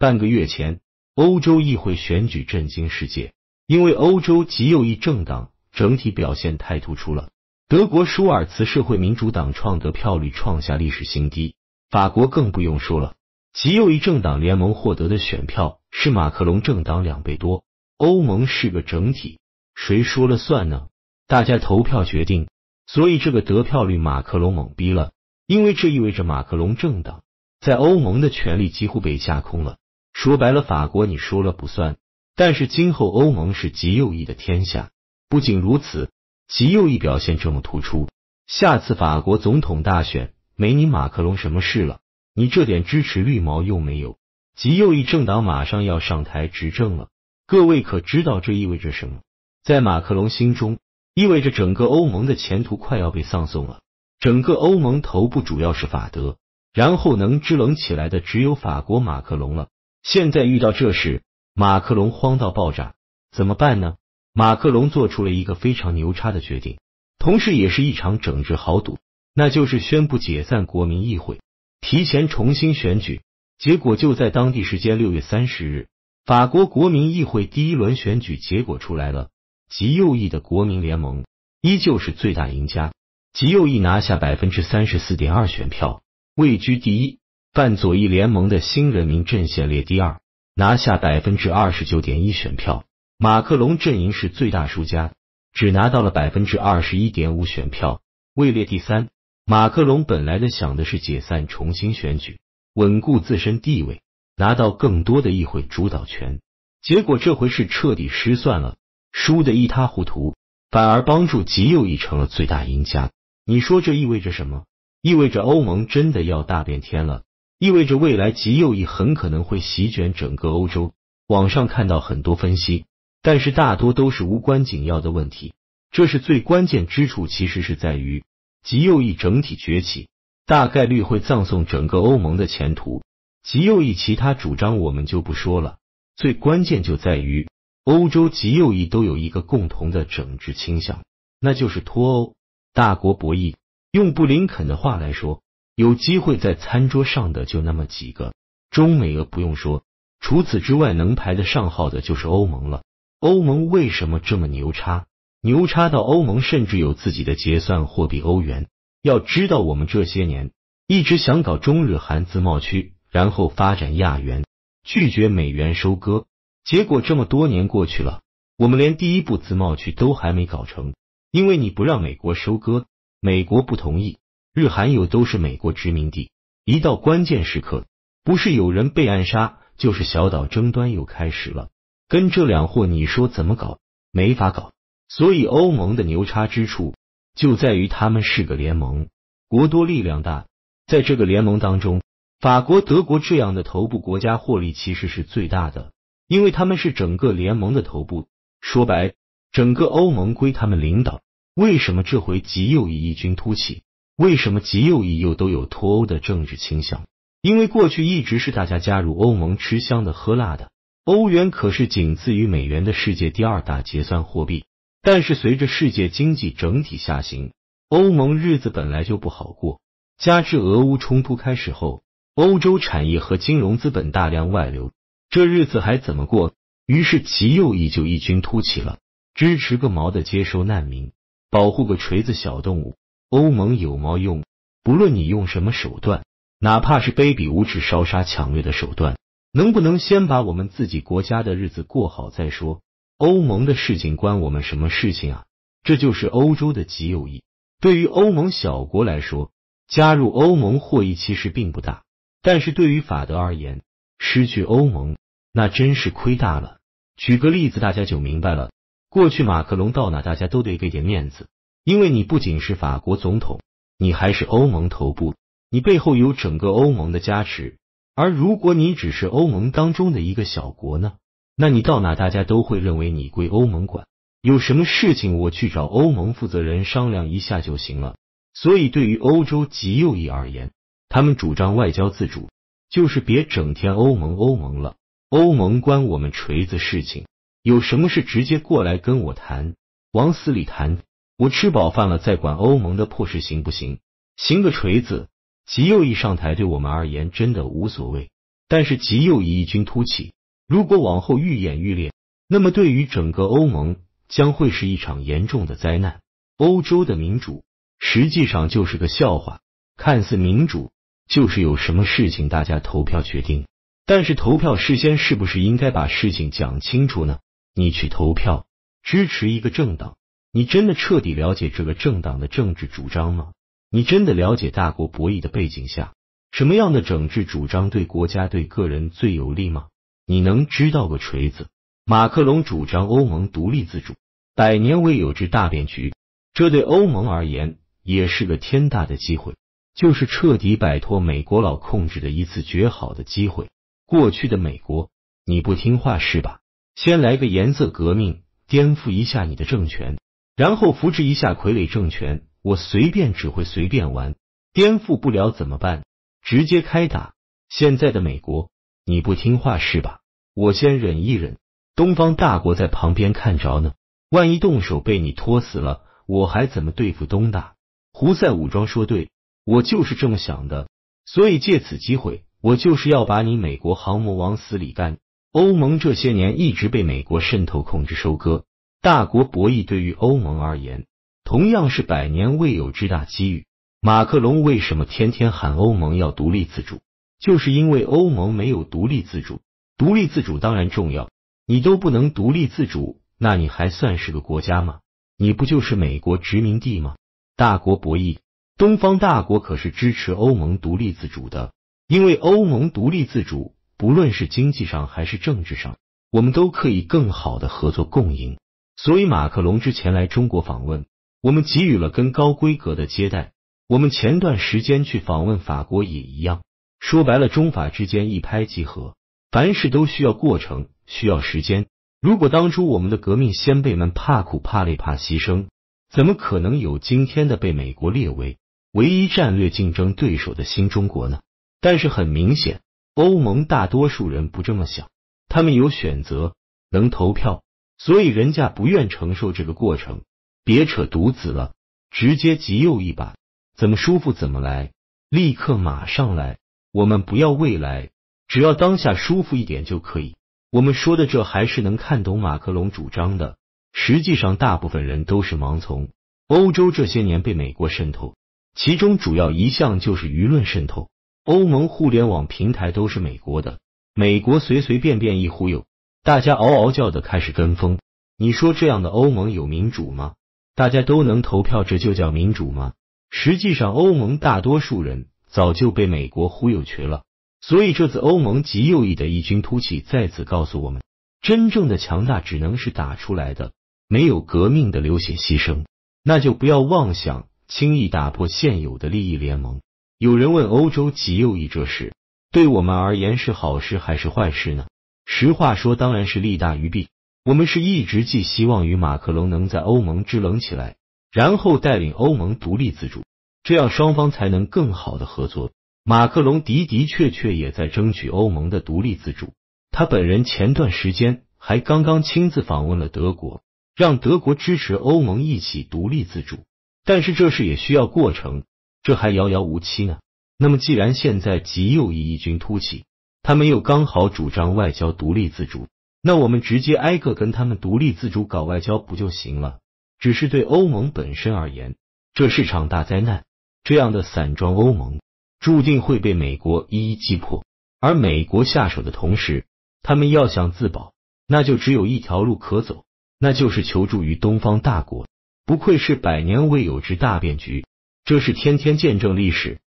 半个月前，欧洲议会选举震惊世界，因为欧洲极右翼政党整体表现太突出了。德国舒尔茨社会民主党创得票率创下历史新低，法国更不用说了，极右翼政党联盟获得的选票是马克龙政党两倍多。欧盟是个整体，谁说了算呢？大家投票决定，所以这个得票率马克龙懵逼了，因为这意味着马克龙政党在欧盟的权力几乎被架空了。说白了，法国你说了不算。但是今后欧盟是极右翼的天下。不仅如此，极右翼表现这么突出，下次法国总统大选没你马克龙什么事了。你这点支持绿毛又没有，极右翼政党马上要上台执政了。各位可知道这意味着什么？在马克龙心中，意味着整个欧盟的前途快要被葬送了。整个欧盟头部主要是法德，然后能支棱起来的只有法国马克龙了。现在遇到这事，马克龙慌到爆炸，怎么办呢？马克龙做出了一个非常牛叉的决定，同时也是一场整治豪赌，那就是宣布解散国民议会，提前重新选举。结果就在当地时间六月三十日。法国国民议会第一轮选举结果出来了，极右翼的国民联盟依旧是最大赢家，极右翼拿下百分之三十四点二选票，位居第一。泛左翼联盟的新人民阵线列第二，拿下百分之二十九点一选票。马克龙阵营是最大输家，只拿到了百分之二十一点五选票，位列第三。马克龙本来的想的是解散重新选举，稳固自身地位。拿到更多的议会主导权，结果这回是彻底失算了，输得一塌糊涂，反而帮助极右翼成了最大赢家。你说这意味着什么？意味着欧盟真的要大变天了，意味着未来极右翼很可能会席卷整个欧洲。网上看到很多分析，但是大多都是无关紧要的问题。这是最关键之处，其实是在于极右翼整体崛起，大概率会葬送整个欧盟的前途。极右翼其他主张我们就不说了，最关键就在于欧洲极右翼都有一个共同的整治倾向，那就是脱欧。大国博弈，用布林肯的话来说，有机会在餐桌上的就那么几个，中美俄不用说，除此之外能排得上号的就是欧盟了。欧盟为什么这么牛叉？牛叉到欧盟甚至有自己的结算货币欧元。要知道，我们这些年一直想搞中日韩自贸区。然后发展亚元，拒绝美元收割，结果这么多年过去了，我们连第一步自贸区都还没搞成，因为你不让美国收割，美国不同意，日韩又都是美国殖民地，一到关键时刻，不是有人被暗杀，就是小岛争端又开始了，跟这两货你说怎么搞？没法搞。所以欧盟的牛叉之处就在于他们是个联盟，国多力量大，在这个联盟当中。法国、德国这样的头部国家获利其实是最大的，因为他们是整个联盟的头部。说白，整个欧盟归他们领导。为什么这回极右翼异军突起？为什么极右翼又都有脱欧的政治倾向？因为过去一直是大家加入欧盟吃香的喝辣的。欧元可是仅次于美元的世界第二大结算货币，但是随着世界经济整体下行，欧盟日子本来就不好过，加之俄乌冲突开始后。欧洲产业和金融资本大量外流，这日子还怎么过？于是极右翼就异军突起了，支持个毛的接收难民，保护个锤子小动物。欧盟有毛用？不论你用什么手段，哪怕是卑鄙无耻、烧杀抢掠的手段，能不能先把我们自己国家的日子过好再说？欧盟的事情关我们什么事情啊？这就是欧洲的极右翼。对于欧盟小国来说，加入欧盟获益其实并不大。但是对于法德而言，失去欧盟那真是亏大了。举个例子，大家就明白了。过去马克龙到哪，大家都得给点面子，因为你不仅是法国总统，你还是欧盟头部，你背后有整个欧盟的加持。而如果你只是欧盟当中的一个小国呢，那你到哪，大家都会认为你归欧盟管，有什么事情我去找欧盟负责人商量一下就行了。所以，对于欧洲极右翼而言，他们主张外交自主，就是别整天欧盟欧盟了，欧盟关我们锤子事情，有什么事直接过来跟我谈，往死里谈，我吃饱饭了再管欧盟的破事行不行？行个锤子！极右翼上台对我们而言真的无所谓，但是极右翼异军突起，如果往后愈演愈烈，那么对于整个欧盟将会是一场严重的灾难。欧洲的民主实际上就是个笑话，看似民主，就是有什么事情大家投票决定。但是投票事先是不是应该把事情讲清楚呢？你去投票支持一个政党，你真的彻底了解这个政党的政治主张吗？你真的了解大国博弈的背景下，什么样的政治主张对国家对个人最有利吗？你能知道个锤子？马克龙主张欧盟独立自主，百年未有之大变局。这对欧盟而言也是个天大的机会，就是彻底摆脱美国佬控制的一次绝好的机会。过去的美国，你不听话是吧？先来个颜色革命，颠覆一下你的政权，然后扶持一下傀儡政权，我随便指挥随便玩，颠覆不了怎么办？直接开打。现在的美国，你不听话是吧？我先忍一忍，东方大国在旁边看着呢，万一动手被你拖死了。我还怎么对付东大？胡塞武装说对，我就是这么想的。所以借此机会，我就是要把你美国航母往死里干。欧盟这些年一直被美国渗透、控制、收割，大国博弈对于欧盟而言，同样是百年未有之大机遇。马克龙为什么天天喊欧盟要独立自主？就是因为欧盟没有独立自主。独立自主当然重要，你都不能独立自主，那你还算是个国家吗？你不就是美国殖民地吗？大国博弈，东方大国可是支持欧盟独立自主的，因为欧盟独立自主，不论是经济上还是政治上，我们都可以更好的合作共赢。所以马克龙之前来中国访问，我们给予了更高规格的接待。我们前段时间去访问法国也一样。说白了，中法之间一拍即合，凡事都需要过程，需要时间。如果当初我们的革命先辈们怕苦怕累怕牺牲，怎么可能有今天的被美国列为唯一战略竞争对手的新中国呢？但是很明显，欧盟大多数人不这么想，他们有选择，能投票，所以人家不愿承受这个过程。别扯犊子了，直接极右一把，怎么舒服怎么来，立刻马上来。我们不要未来，只要当下舒服一点就可以。我们说的这还是能看懂马克龙主张的。实际上，大部分人都是盲从。欧洲这些年被美国渗透，其中主要一项就是舆论渗透。欧盟互联网平台都是美国的，美国随随便便一忽悠，大家嗷嗷叫的开始跟风。你说这样的欧盟有民主吗？大家都能投票，这就叫民主吗？实际上，欧盟大多数人早就被美国忽悠瘸了。所以这次欧盟极右翼的异军突起，再次告诉我们，真正的强大只能是打出来的，没有革命的流血牺牲，那就不要妄想轻易打破现有的利益联盟。有人问欧洲极右翼这事对我们而言是好事还是坏事呢？实话说，当然是利大于弊。我们是一直寄希望于马克龙能在欧盟支棱起来，然后带领欧盟独立自主，这样双方才能更好的合作。马克龙的的确确也在争取欧盟的独立自主。他本人前段时间还刚刚亲自访问了德国，让德国支持欧盟一起独立自主。但是这事也需要过程，这还遥遥无期呢。那么既然现在极右翼异军突起，他们又刚好主张外交独立自主，那我们直接挨个跟他们独立自主搞外交不就行了？只是对欧盟本身而言，这是场大灾难。这样的散装欧盟。注定会被美国一一击破，而美国下手的同时，他们要想自保，那就只有一条路可走，那就是求助于东方大国。不愧是百年未有之大变局，这是天天见证历史。